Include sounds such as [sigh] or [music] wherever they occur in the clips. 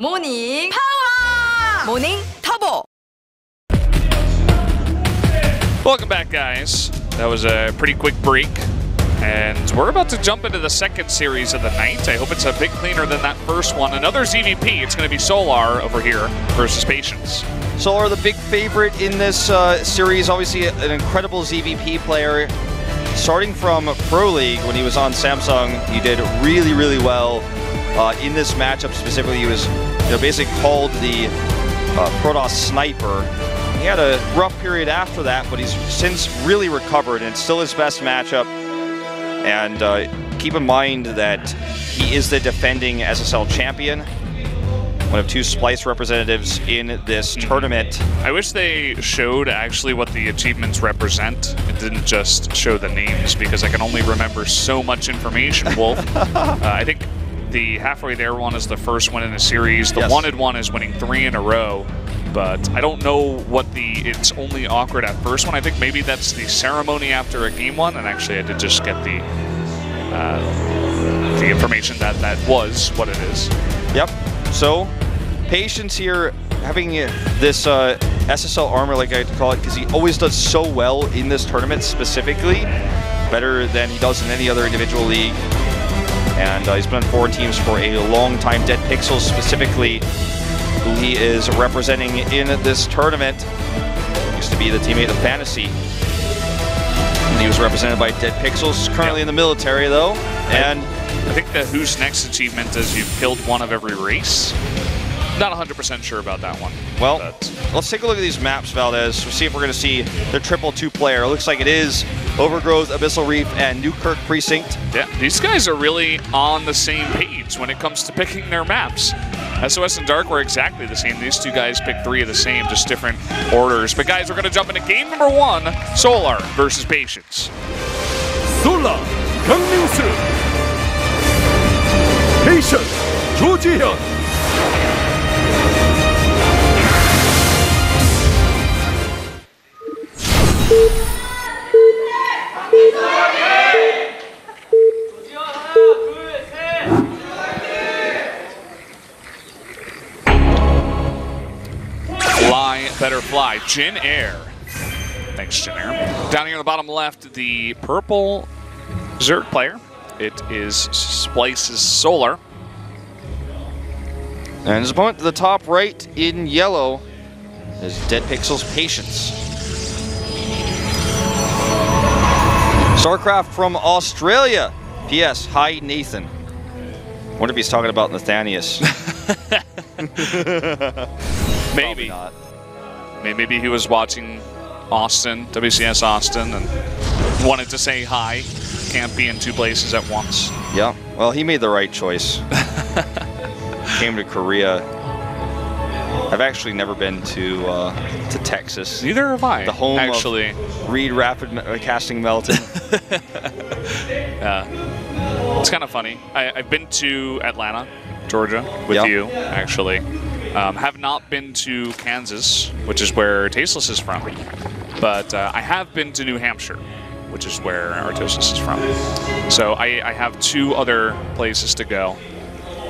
모닝 파워! 모닝 터보! Welcome back, guys. That was a pretty quick break. And we're about to jump into the second series of the night. I hope it's a bit cleaner than that first one. Another ZVP. It's going to be Solar over here versus Patience. Solar, the big favorite in this uh, series, obviously an incredible ZVP player. Starting from Pro League when he was on Samsung, he did really, really well uh, in this matchup specifically. He was you know, basically called the uh, Protoss sniper. He had a rough period after that, but he's since really recovered, and it's still his best matchup. And uh, keep in mind that he is the defending SSL champion, one of two Splyce representatives in this tournament. I wish they showed actually what the achievements represent. It didn't just show the names because I can only remember so much information, Wolf. [laughs] uh, I think the halfway there one is the first one in the series. The Yes. wanted one is winning three in a row. But I don't know what the it's only awkward at first one. I think maybe that's the ceremony after a game one. And actually, I did just get the uh, the information that that was what it is. Yep. So, patience here, having this uh, SSL armor, like I call it, because he always does so well in this tournament specifically, better than he does in any other individual league. And uh, he's been on four teams for a long time. Dead Pixels specifically, who he is representing in this tournament, used to be the teammate of Fantasy. And he was represented by Dead Pixels, currently in the military though, and I think the Who's Next achievement is you've killed one of every race Not 100% sure about that one. Well, but- let's take a look at these maps, Valdez. We'll see if we're going to see the triple two player. It looks like it is Overgrowth, Abyssal Reef, and Newkirk Precinct. Yeah, these guys are really on the same page when it comes to picking their maps. SOS and Dark were exactly the same. These two guys picked three of the same, just different orders. But guys, we're going to jump into game number one, Solar versus Patience. 솔라 강민수 페이션 조지현 Jin Air. Thanks, Jin Air. Down here in the bottom left, the purple Zerg player. It is Splyce's Solar. And his opponent to the top right in yellow is Dead Pixels Patience. Starcraft from Australia. P.S. Hi, Nathan. wonder if he's talking about Nathanias. [laughs] Maybe. not. May- Maybe he was watching Austin, WCS Austin, and wanted to say hi. Can't be in two places at once. Yeah, well, he made the right choice. [laughs] Came to Korea. I've actually never been to uh, to Texas. Neither have I. The home actually. of Reed Rapid Me- uh, Casting Melton. [laughs] Yeah. It's kind of funny. I, I've been to Atlanta, Georgia, with Yeah. you, actually. Um, have not been to Kansas, which is where Tasteless is from. But uh, I have been to New Hampshire, which is where Artosis is from. So I, I have two other places to go.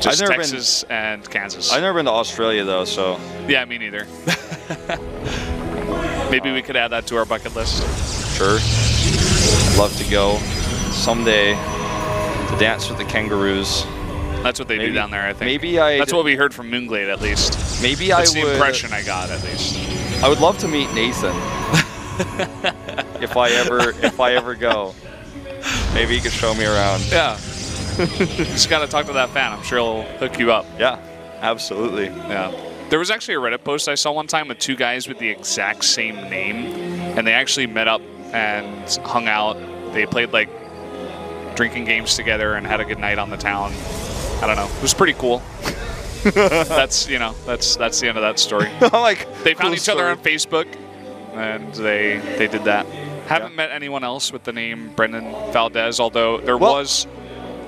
Just never been- Texas and Kansas. I've never been to Australia though, so Yeah, me neither. [laughs] Maybe we could add that to our bucket list. sure. I'd love to go someday to dance with the kangaroos. That's what they do down there, I think. maybe I- That's what we heard from Moonglade, at least. Maybe That's I the would. Uh, impression I got, at least. I would love to meet Nathan. [laughs] if I ever if I ever go, maybe he could show me around. Yeah. [laughs] Just got to talk to that fan. I'm sure he'll hook you up. Yeah, absolutely. Yeah. There was actually a Reddit post I saw one time with two guys with the exact same name, and they actually met up and hung out. They played like drinking games together and had a good night on the town. I don't know. It was pretty cool. [laughs] that's you know that's that's the end of that story. [laughs] Like They found cool each other on Facebook, and they they did that. Haven't met anyone else with the name Brendan Valdez, although there Well, was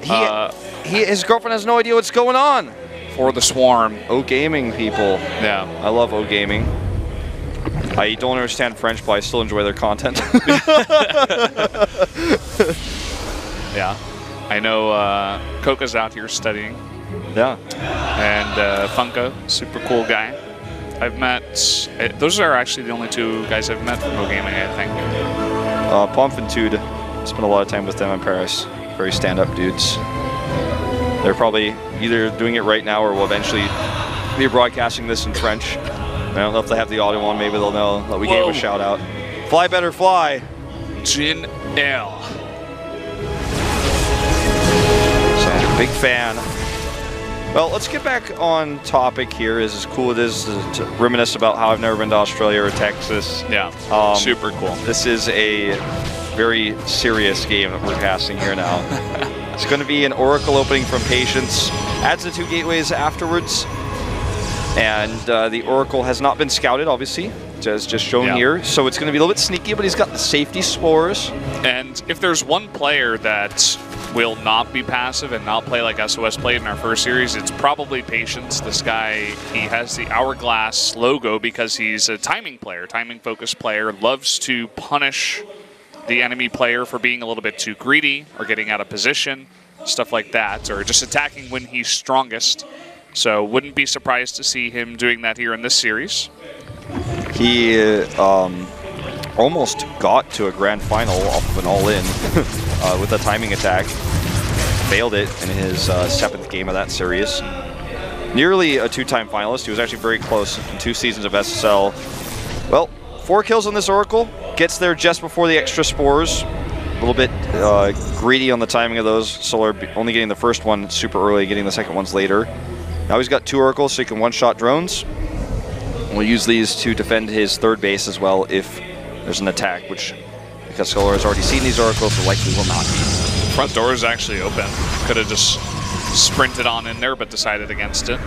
He, uh, he, his girlfriend has no idea what's going on. for the Swarm. O Gaming people. Yeah. I love O Gaming. I don't understand French, but I still enjoy their content. [laughs] Yeah. I know uh, Coca's out here studying Yeah. and uh, Funko, super cool guy. I've met. uh, Those are actually the only two guys I've met from Go Gaming, I think. Uh, Pomf et Thud, spent a lot of time with them in Paris. Very stand-up dudes. They're probably either doing it right now or will eventually be broadcasting this in French. I don't know if they have the audio on. Maybe they'll know that we gave Whoa. a shout out. Fly better, fly. Jin L. big fan. Well, let's get back on topic here. As as cool it is to, to reminisce about how I've never been to Australia or Texas. Yeah, Um, super cool. This is a very serious game that we're passing here now. [laughs] it's going to be an Oracle opening from Patience. Adds the two gateways afterwards. And uh, the Oracle has not been scouted, obviously, as just shown Yeah. here. So it's going to be a little bit sneaky, but he's got the safety spores. And if there's one player that will not be passive and not play like SOS played in our first series, it's probably Patience. This guy, he has the Hourglass logo because he's a timing player, timing focused player, loves to punish the enemy player for being a little bit too greedy or getting out of position, stuff like that, or just attacking when he's strongest. So wouldn't be surprised to see him doing that here in this series. He um, almost got to a grand final off of an all-in [laughs] uh, with a timing attack. Failed it in his uh, seventh game of that series. Nearly a two-time finalist. He was actually very close in two seasons of SSL. Well, four kills on this Oracle. Gets there just before the extra spores. A little bit uh, greedy on the timing of those. Solar only getting the first one super early, getting the second ones later. Now he's got two Oracles, so he can one-shot drones. We'll use these to defend his third base as well if there's an attack, which, because Solar has already seen these oracles, so likely will not be. Front door is actually open. Could have just sprinted on in there, but decided against it.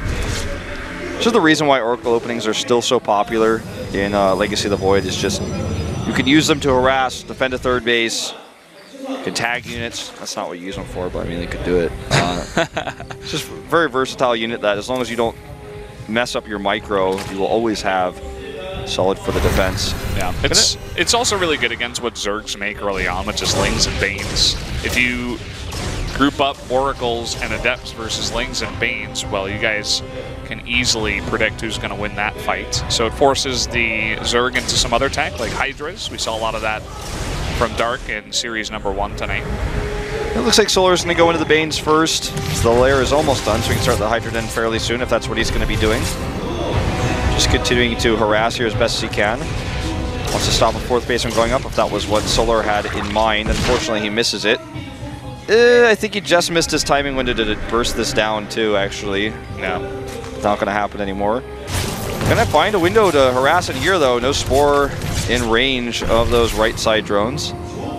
Is the reason why oracle openings are still so popular in uh, Legacy of the Void, is just you can use them to harass, defend a third base, can tag units. That's not what you use them for, but I mean, they could do it. [laughs] Uh, it's just a very versatile unit that, as long as you don't mess up your micro, you will always have solid for the defense. Yeah, it's it's also really good against what Zergs make early on, which is Lings and Banes. If you group up Oracles and Adepts versus Lings and Banes, well, you guys can easily predict who's going to win that fight. So it forces the Zerg into some other tech, like Hydras. We saw a lot of that from Dark in series number one tonight. It looks like Solar's going to go into the Banes first. The layer is almost done, so we can start the Hydra Den fairly soon if that's what he's going to be doing. Just continuing to harass here as best as he can. Wants to stop a fourth baseman going up if that was what Solar had in mind. Unfortunately, he misses it. Eh, I think he just missed his timing window to burst this down too, actually. Yeah. Not going to happen anymore. Gonna find a window to harass it here though. No Spore in range of those right side drones.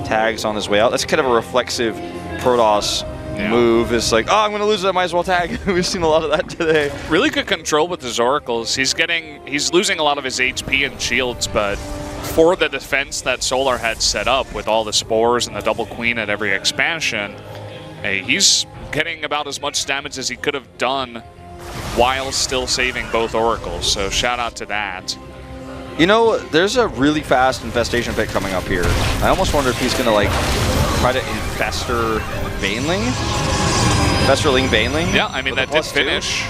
Tags on his way out. That's kind of a reflexive Protoss Yeah. move. It's like, oh, I'm gonna lose it. I might as well tag. [laughs] We've seen a lot of that today. Really good control with his oracles. He's getting he's losing a lot of his HP and shields, but for the defense that Solar had set up with all the spores and the double queen at every expansion, hey, he's getting about as much damage as he could have done while still saving both oracles. So shout out to that. You know, there's a really fast infestation pit coming up here. I almost wonder if he's gonna like try to infester Baneling. Infesterling Baneling. Yeah, I mean that did two. finish.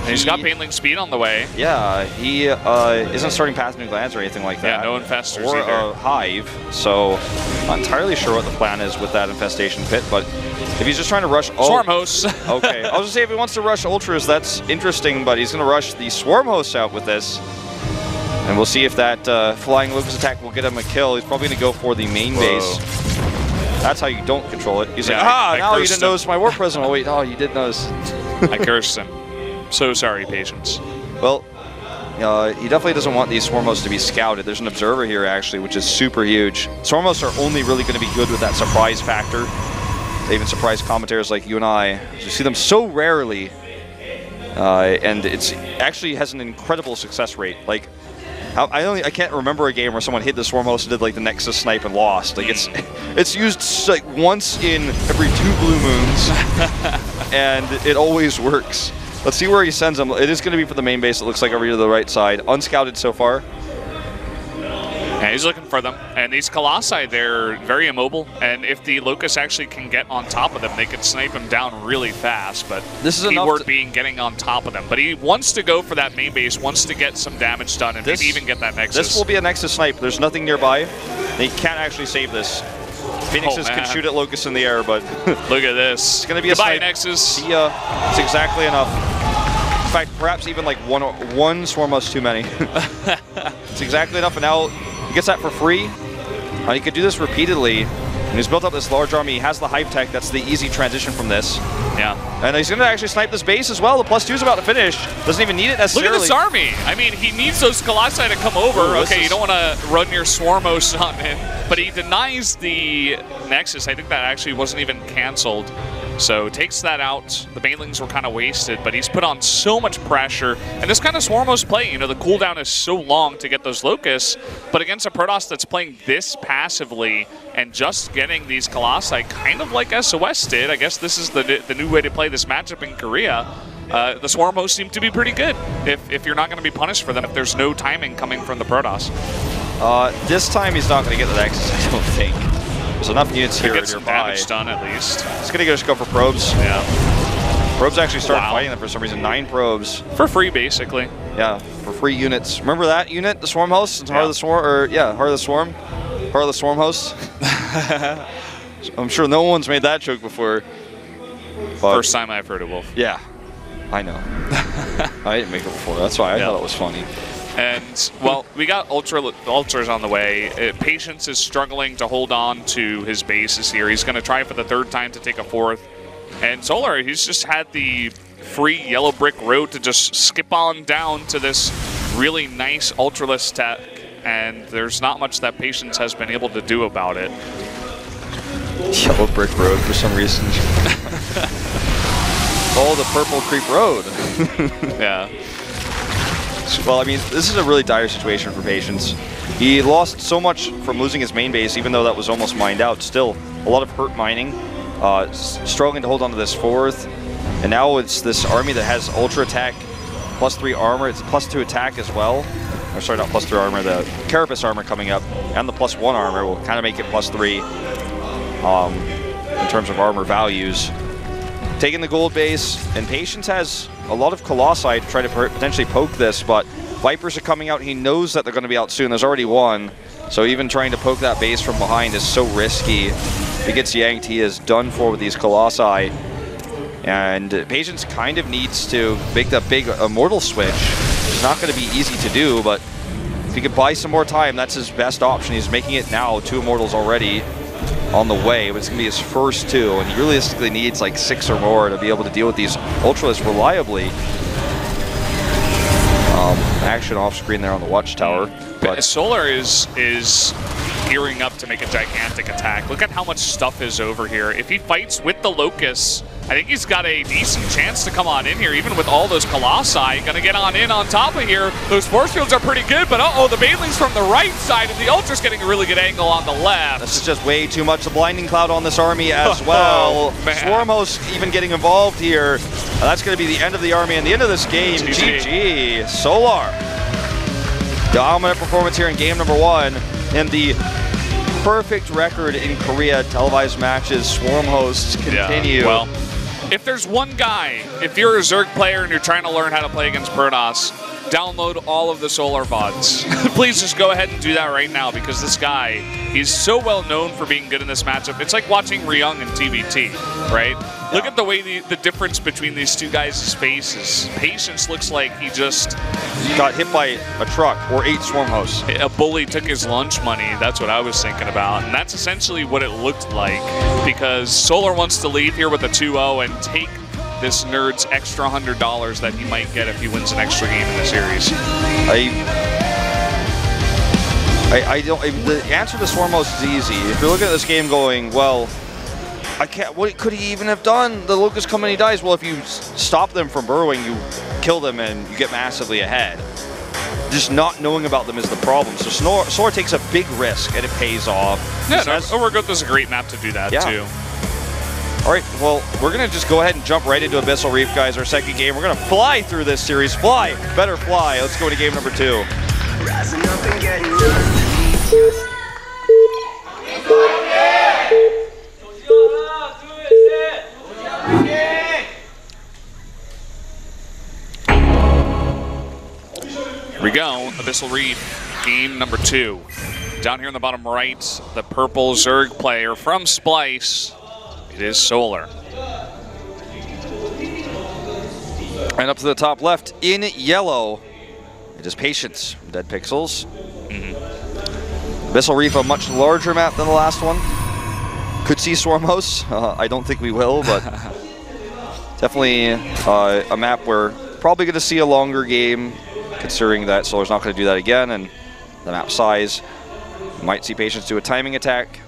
And he's got Painling speed on the way. Yeah, he uh, isn't starting past New glands or anything like that. Yeah, no infestors or either. a hive. So, not entirely sure what the plan is with that infestation pit. But if he's just trying to rush, oh, Swarm hosts. [laughs] okay. I was gonna say if he wants to rush ultras, that's interesting. But he's gonna rush the swarm hosts out with this, and we'll see if that uh, flying Locust attack will get him a kill. He's probably gonna go for the main Whoa. base. That's how you don't control it. He's Yeah, like, ah, I now you didn't him. notice my war present. Oh wait, oh you did notice. [laughs] I cursed him. So sorry, patience. Well, uh, he definitely doesn't want these Swarmos to be scouted. There's an observer here, actually, which is super huge. Swarmos are only really going to be good with that surprise factor. They even surprise commentators like you and I. You see them so rarely, uh, and it's actually has an incredible success rate. Like, I I only I can't remember a game where someone hit the Swarmos and did like the Nexus snipe and lost. Like it's [laughs] it's used like once in every two blue moons, [laughs] and it always works. Let's see where he sends them. It is going to be for the main base. It looks like over to the right side, unscouted so far. Yeah, he's looking for them. And these Colossi, they're very immobile. And if the Locust actually can get on top of them, they can snipe them down really fast. But This is enough keyword to- being getting on top of them. But he wants to go for that main base, wants to get some damage done, and This- maybe even get that Nexus. This will be a Nexus snipe. There's nothing nearby. They can't actually save this. Phoenixes Oh, can shoot at Locust in the air, but [laughs] Look at this. It's gonna be a Goodbye, snipe. Nexus. see ya. It's exactly enough. In fact, perhaps even like one one swarm us too many. [laughs] it's exactly enough, and now he gets that for free. Uh, he could do this repeatedly. And he's built up this large army. He has the hive tech. That's the easy transition from this. Yeah. And he's going to actually snipe this base as well. The plus two is about to finish. Doesn't even need it necessarily. Look at this army. I mean, he needs those Colossi to come over. Ooh, okay, you don't want to run your Swarmos [laughs] on in, but he denies the Nexus. I think that actually wasn't even canceled. So takes that out. The Banelings were kind of wasted, but he's put on so much pressure. And this kind of Swarmos play, you know, the cooldown is so long to get those Locusts, but against a Protoss that's playing this passively and just getting these Colossi, kind of like SOS did, I guess this is the, the new way to play this matchup in Korea. Uh, the Swarm hosts seem to be pretty good if, if you're not going to be punished for them, if there's no timing coming from the Protoss. Uh, this time he's not going to get the Nexus, [laughs] I don't think. There's enough units To here get some nearby. damage done at least. Going to just go for probes. Yeah. Probes actually start Wow. fighting them for some reason. Nine probes. For free, basically. Yeah, for free units. Remember that unit, the Swarm Host? It's Heart of the Swarm, or yeah, Heart of the Swarm? Heart of the Swarm Host? [laughs] [laughs] I'm sure no one's made that joke before. First time I've heard it, Wolf. Yeah, I know. [laughs] I didn't make it before. That's why I Yeah. thought it was funny. And, well, we got Ultra Ultras on the way. Uh, Patience is struggling to hold on to his bases here. He's going to try for the third time to take a fourth. And Solar, he's just had the free yellow brick road to just skip on down to this really nice Ultralisk tech. And there's not much that Patience has been able to do about it. Yellow Brick Road for some reason. [laughs] oh, the Purple Creep Road. [laughs] Yeah. Well, I mean, this is a really dire situation for Patience. He lost so much from losing his main base, even though that was almost mined out. Still, a lot of hurt mining, uh, struggling to hold on to this fourth. And now it's this army that has ultra attack, plus three armor. It's plus two attack as well. Or sorry, not plus three armor. The Carapace armor coming up, and the plus one armor will kind of make it plus three um, in terms of armor values. Taking the gold base, and Patience has a lot of Colossi try to potentially poke this, but Vipers are coming out. He knows that they're going to be out soon. There's already one. So even trying to poke that base from behind is so risky. If he gets yanked, he is done for with these Colossi. And Patience kind of needs to make that big Immortal switch. It's not going to be easy to do, but if he could buy some more time, that's his best option. He's making it now, two Immortals already on the way, but it's going to be his first two, and he realistically needs like six or more to be able to deal with these Ultras reliably. Um, action off screen there on the watchtower, but Solar is is gearing up to make a gigantic attack. Look at how much stuff is over here. If he fights with the Locusts, I think he's got a decent chance to come on in here, even with all those Colossi. Gonna get on in on top of here. Those force fields are pretty good, but uh-oh, the Bailey's from the right side, and the Ultra's getting a really good angle on the left. this is just way too much. The blinding cloud on this army as [laughs] well. man. Swarmos even getting involved here. Uh, that's going to be the end of the army and the end of this game. GG. GG. Solar. Dominant performance here in game number one. And the perfect record in Korea televised matches. Swarm hosts continue. Yeah, well, if there's one guy, if you're a Zerg player and you're trying to learn how to play against Protoss, download all of the Solar VODs. [laughs] Please just go ahead and do that right now because this guy, he's so well known for being good in this matchup. It's like watching Ryung in TvT, right? Look at the way the, the difference between these two guys' faces. Patience looks like he just, got hit by a truck or eight swarm hosts. a bully took his lunch money. That's what I was thinking about. And that's essentially what it looked like because Solar wants to leave here with a 2-0 and take this nerd's extra $100 that he might get if he wins an extra game in the series. I, I, I don't. I, the answer to Swarmos is easy. If you're looking at this game, going, well, I can't. What could he even have done? The Locust come and he dies. Well, if you stop them from burrowing, you kill them and you get massively ahead. Just not knowing about them is the problem. So Snor- Sora takes a big risk and it pays off. Yeah, no, Overgrowth is a great map to do that Yeah. too. All right, well, we're going to just go ahead and jump right into Abyssal Reef, guys, our second game. We're going to fly through this series. Fly, better fly. Let's go to game number two. Here we go, Abyssal Reef, game number two. Down here in the bottom right, the purple Zerg player from Splyce it is Solar. And up to the top left in yellow, it is Patience Dead Pixels. Abyssal Reef, a much larger map than the last one. Could see Swarmhouse. [laughs] Uh, I don't think we will, but [laughs] definitely uh, a map where probably going to see a longer game, considering that Solar's not going to do that again, and the map size. You might see Patience do a timing attack.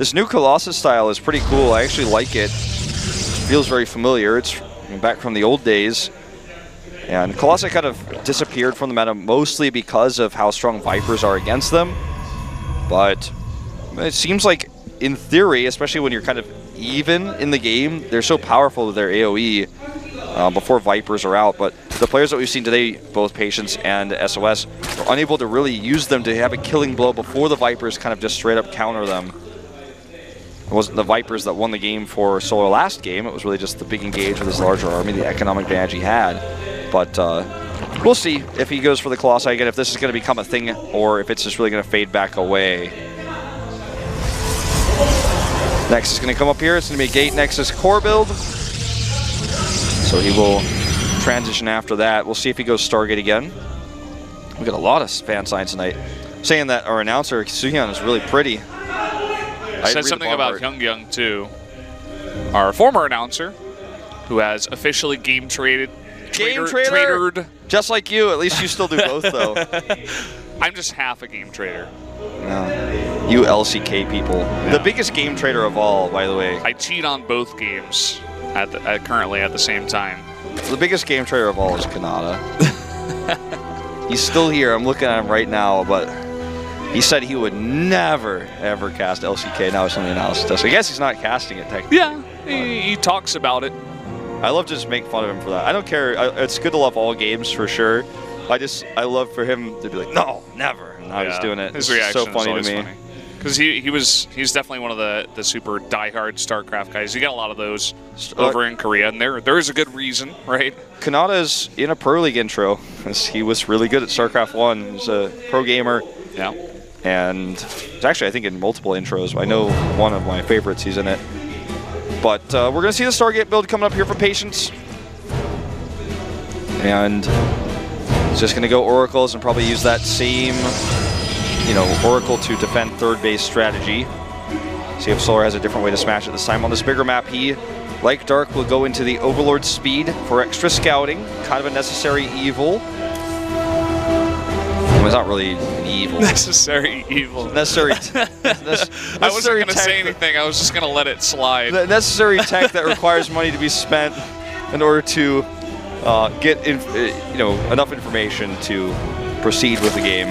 This new Colossus style is pretty cool. I actually like it. Feels very familiar. It's back from the old days. And Colossus kind of disappeared from the meta mostly because of how strong Vipers are against them. But it seems like, in theory, especially when you're kind of even in the game, they're so powerful with their AoE uh, before Vipers are out. But the players that we've seen today, both Patience and SOS, are unable to really use them to have a killing blow before the Vipers kind of just straight up counter them. It wasn't the Vipers that won the game for Solar last game. It was really just the big engage with his larger army, the economic advantage he had. But uh, we'll see if he goes for the Colossi again, if this is going to become a thing, or if it's just really going to fade back away. Next is going to come up here. It's going to be a Gate Nexus core build. So he will transition after that. We'll see if he goes Stargate again. We got a lot of fan signs tonight. Saying that our announcer, Suhyun, is really pretty. I Said something about art. Young Young too. Our former announcer, who has officially game traded, Game trader- trader? tradered. Just like you, at least you still do both, though. [laughs] [laughs] I'm just half a game trader. No. You LCK people. The biggest game trader of all, by the way. I cheat on both games at, the, at currently at the same time. The biggest game trader of all is Kanata. [laughs] He's still here. I'm looking at him right now, but he said he would never, ever cast LCK. Now it's something else does. I guess he's not casting it technically. Yeah, he, he talks about it. I love to just make fun of him for that. I don't care. I, it's good to love all games for sure. I just, I love for him to be like, no, never. And I was Yeah, doing it. His It's reaction so funny is to me. Because he, he was he's definitely one of the, the super diehard StarCraft guys. You got a lot of those Uh, over in Korea, and there there is a good reason, right? Kanata's in a Pro League intro. He was really good at StarCraft 1. He's a pro gamer. Yeah. And it's actually I think in multiple intros. I know one of my favorites. He's in it. But uh, we're gonna see the Stargate build coming up here for Patience, and it's just gonna go Oracles and probably use that same, you know, Oracle to defend third base strategy. See if Solar has a different way to smash it this time. On this bigger map, he, like Dark, will go into the Overlord speed for extra scouting, kind of a necessary evil. Well, it's not really an evil. [laughs] Necessary evil. necessary. [laughs] T- nec- I wasn't going to say anything. I was just going to let it slide. The necessary tech that [laughs] requires money to be spent in order to uh, get in, uh, you know enough information to proceed with the game.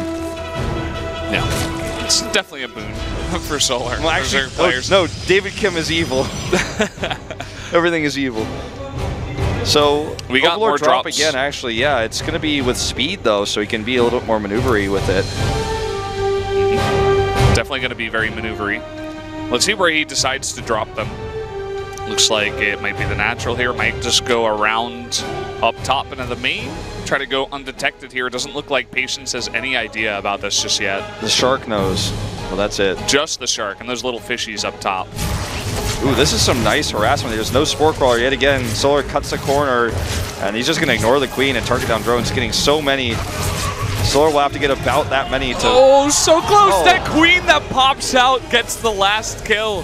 No. It's definitely a boon for Solar. Well, actually, no, no, David Kim is evil. Everything is evil. So We got Overlord more drop drops. again. Actually, yeah, it's going to be with speed though, so he can be a little bit more maneuvery with it. Mm-hmm. Definitely going to be very maneuvery. Let's see where he decides to drop them. Looks like it might be the natural here. Might just go around up top into the main. Try to go undetected here. It doesn't look like Patience has any idea about this just yet. The shark knows. Well, that's it. Just the shark and those little fishies up top. Ooh, this is some nice harassment. There's no Spore Crawler yet again. Solar cuts the corner, and he's just going to ignore the Queen and target down drones, getting so many. Solar will have to get about that many to. Oh, so close. Oh. That queen that pops out gets the last kill.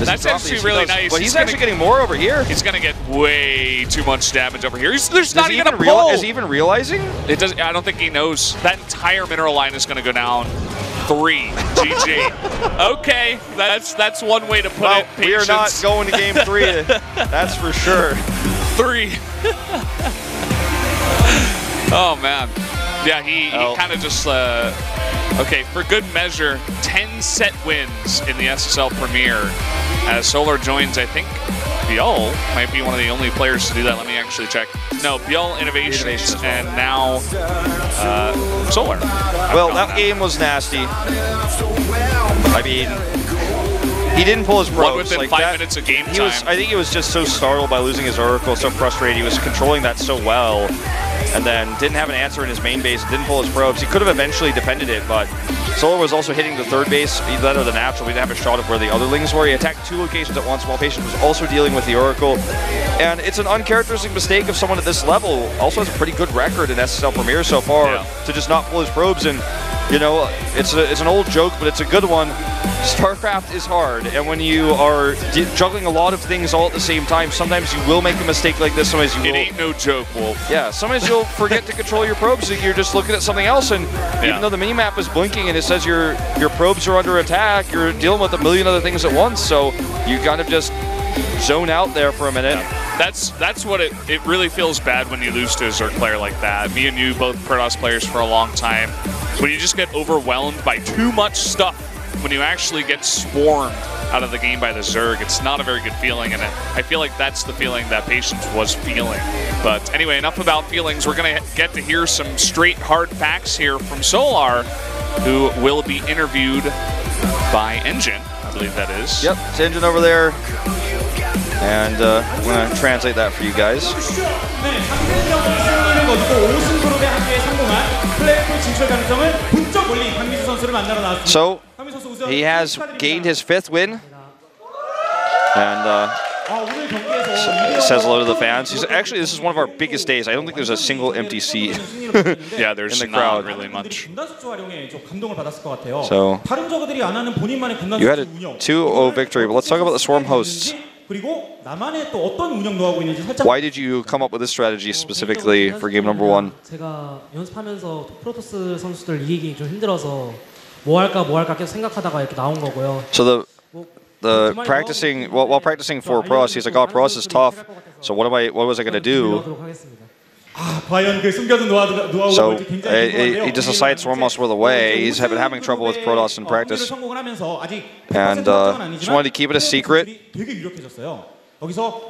That's actually these? Really nice. But He's he's, gonna- actually getting more over here. He's going to get way too much damage over here. He's, there's Does not he even a pull. is he even realizing? It does. I don't think he knows. That entire mineral line is going to go down. Three. GG. okay, that's that's one way to put Well, it. we are not going to game three. [laughs] that's for sure. three. [laughs] oh man. Yeah, he, Oh. he kind of just. Uh, okay, for good measure, 10 set wins in the SSL Premier. As Solar joins, I think ByuL might be one of the only players to do that. Let me actually check. No, ByuL Innovations, Innovations. and now uh, Solar. Well, that game was nasty. I mean, he didn't pull his probes. within like five that- minutes of game He was. time. I think he was just so startled by losing his Oracle, so frustrated. He was controlling that so well. And then didn't have an answer in his main base, didn't pull his probes. He could have eventually defended it, but Solar was also hitting the third base, either the natural. We didn't have a shot of where the other lings were. He attacked two locations at once while Patient was also dealing with the Oracle. And it's an uncharacteristic mistake of someone at this level. Also has a pretty good record in SSL Premier so far Yeah. to just not pull his probes. And, you know, it's, a, it's an old joke, but it's a good one. StarCraft is hard, and when you are d- juggling a lot of things all at the same time, sometimes you will make a mistake like this. Sometimes you It will. ain't no joke, Wolf. Yeah, sometimes you'll [laughs] forget to control your probes. and You're just looking at something else, and Yeah. even though the minimap is blinking and it says your your probes are under attack, you're dealing with a million other things at once. So you kind of just zone out there for a minute. That's that's what it, it really feels bad when you lose to a Zerg player like that. Me and you, both Protoss players for a long time. When you just get overwhelmed by too much stuff, when you actually get swarmed out of the game by the Zerg, it's not a very good feeling. And I feel like that's the feeling that Patience was feeling. But anyway, enough about feelings. We're going to get to hear some straight hard facts here from Solar, who will be interviewed by Engine, I believe that is. Yep, it's engine over there, and uh, I'm going to translate that for you guys. So, he has gained his fifth win. And uh, says hello to the fans. He's, actually, this is one of our biggest days. I don't think there's a single empty seat. [laughs] yeah, there's in the crowd. really much. So you had a 2-0 victory, but let's talk about the Swarm hosts. 그리고 나만의 또 어떤 운영 노하고 있는지 살짝 Why did you come up with this strategy specifically for game number one? 제가 연습하면서 프로토스 선수들 이기기 좀 힘들어서 뭐 할까 뭐 할까 계속 생각하다가 이렇게 나온 거고요. So the the practicing while, while practicing for Pros, he's like, "Oh, Pros is tough. So what am I? What was I gonna do?" So he just decides to almost with away. He's been having trouble with Protoss in practice. And uh, just wanted to keep it a secret,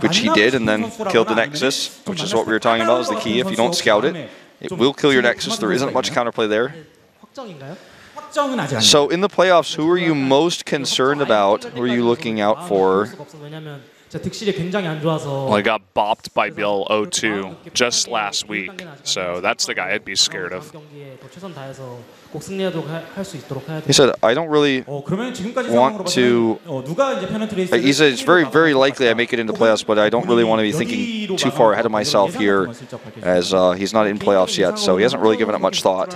which he did, and then killed the Nexus, which is what we were talking about is the key. If you don't scout it, it will kill your Nexus. There isn't much counterplay there. So in the playoffs, who are you most concerned about? Who are you looking out for? Well, he got bopped by ByuL 0-2 just last week, so that's the guy I'd be scared of. He said, I don't really want to... He said, it's very, very likely I make it into playoffs, but I don't really want to be thinking too far ahead of myself here, as uh, he's not in playoffs yet, so he hasn't really given it much thought.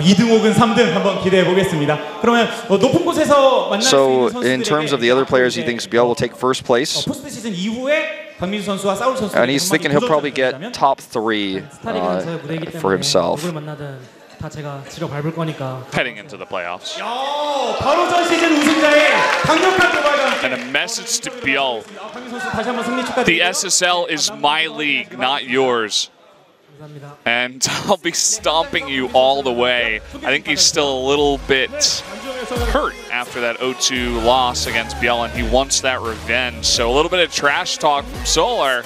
2등 혹은 3등 한번 기대해 보겠습니다. 그러면 높은 곳에서 만날 so, 수 있는 선수들에게 in terms of the other players he thinks ByuL will take first place. 포스트 시즌 이후에 강민수 선수와 싸울 선수 And he's thinking he'll probably get top 3 uh, for himself. 다 제가 지려 밟을 거니까. Heading into the playoffs. 야, 바로 전 시즌 우승자의 강력한 도발과 And a message to ByuL. 강민 선수 다시 한번 승리 축하드립니다. The SSL is my league, not yours and [laughs] I'll be stomping you all the way. I think he's still a little bit hurt after that 0-2 loss against Bjellan. He wants that revenge. So a little bit of trash talk from Solar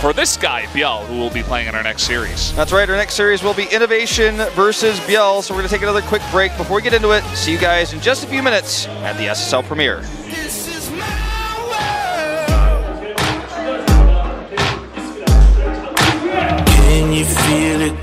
for this guy, ByuL, who will be playing in our next series. That's right. Our next series will be Innovation versus ByuL. So we're going to take another quick break before we get into it. See you guys in just a few minutes at the SSL Premier. you feel it?